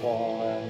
Well, uh,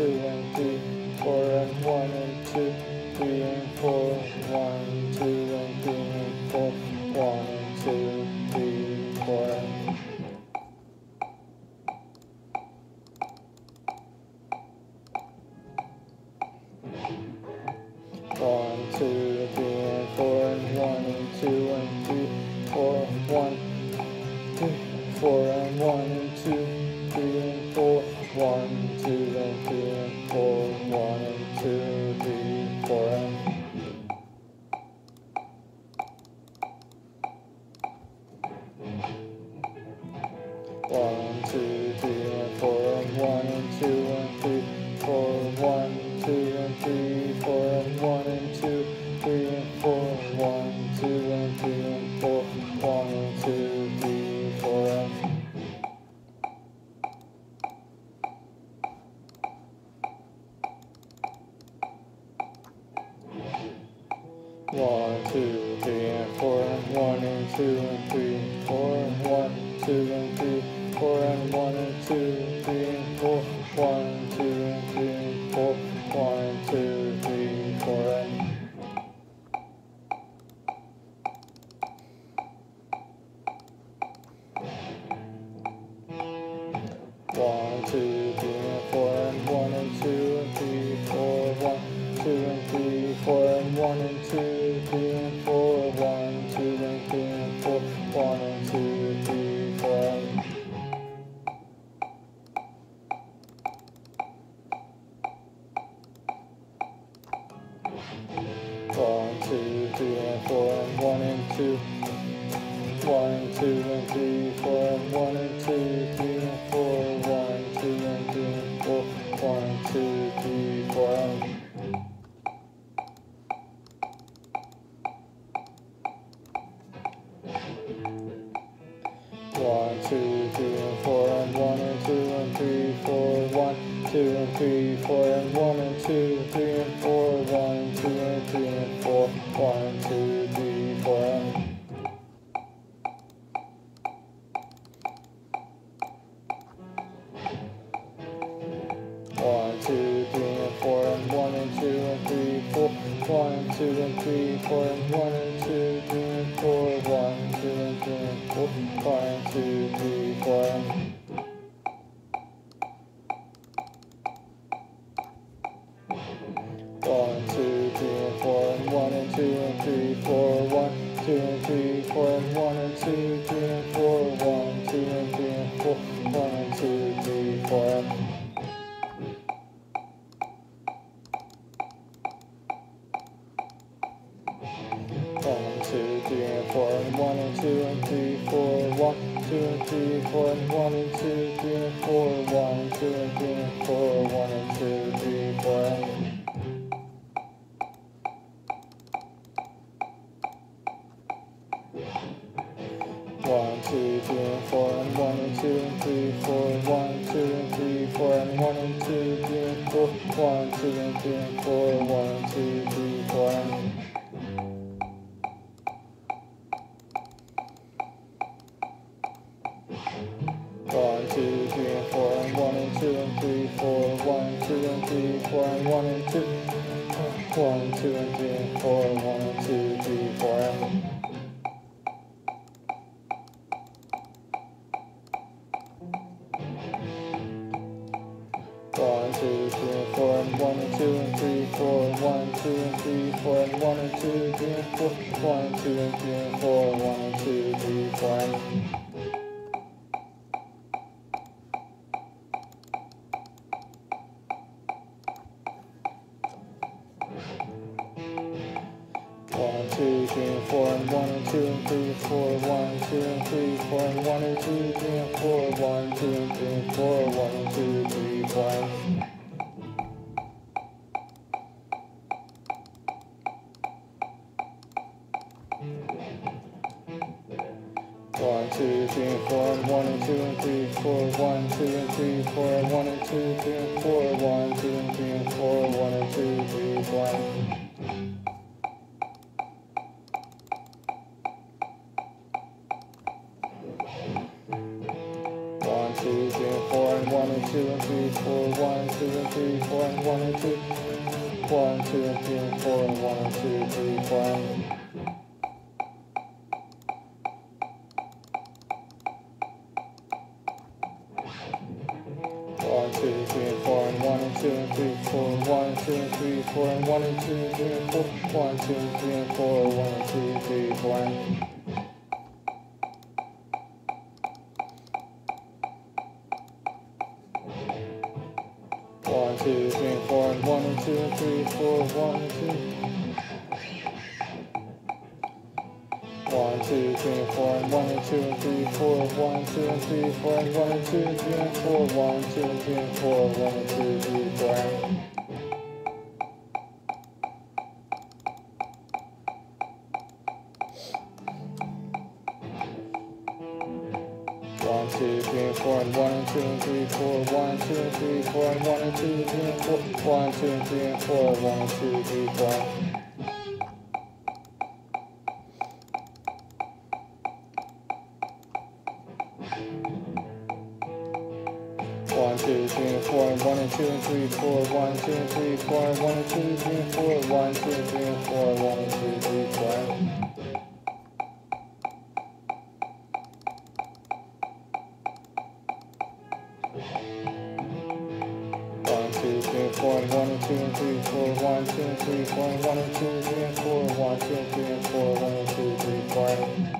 to. Uh, two and three, four and one, two and three, four and one and two, three and four, one and two and three and four, one and and. Two, and three, four, and one, and two, three, and four. One, two, and three, and four. One, two, three, four. And one, two, three, and four, and one, and two, and three, four. One, two, and three, four, and one, and two, three, and four. One, two, and three, and four. One, and two, three, four. And three, four, and one, and two, three, and four, one, two, and three, and four, one, and two, three, four, and One, two, three, and four, and one, and two, and three, four, one, two, and three, four, and one, and two, three, and four, one, two, and three, and four, one, two, three, four, and two, three, and four, and one, and two, and three, four, one, two, and one, two and three, four, and one, and two, three, and four, one, two, and three, and four, one, and two, three, four, and four, one, two, three, four, One, two, three, four, one, and two, and three, four, one, two, and three, and one, and two, three, and four, one, two, and three, and four, one, and two, three, four, and four, and one, and two, and three, four, one, two, and three, four, and one, and two, one, two, and three, and four, and one, and two, three, four, and One, two, three, and four, and one, and two, and three, four, one, two, and three, four, and one, and two, and three, and four, one, two, and three, and four, one, and two, three, four, and One, two, three, and four, and one, and two, and three, four, one, and two. One, two, three, and four, and one, and two, and three, four, one, two, and three, four, and one, and two, three, and four, one, two, and three, and four, one, and two, three, four, four, one, two, and three, four, and one, and two, three, and four, one, two, and three, and four, one, and two, three, four. and- One, two, three, and four, and one, and two, and three, four, one, two, and three, four, and one, and two, three, and four, One, two, three, four, and one, and two.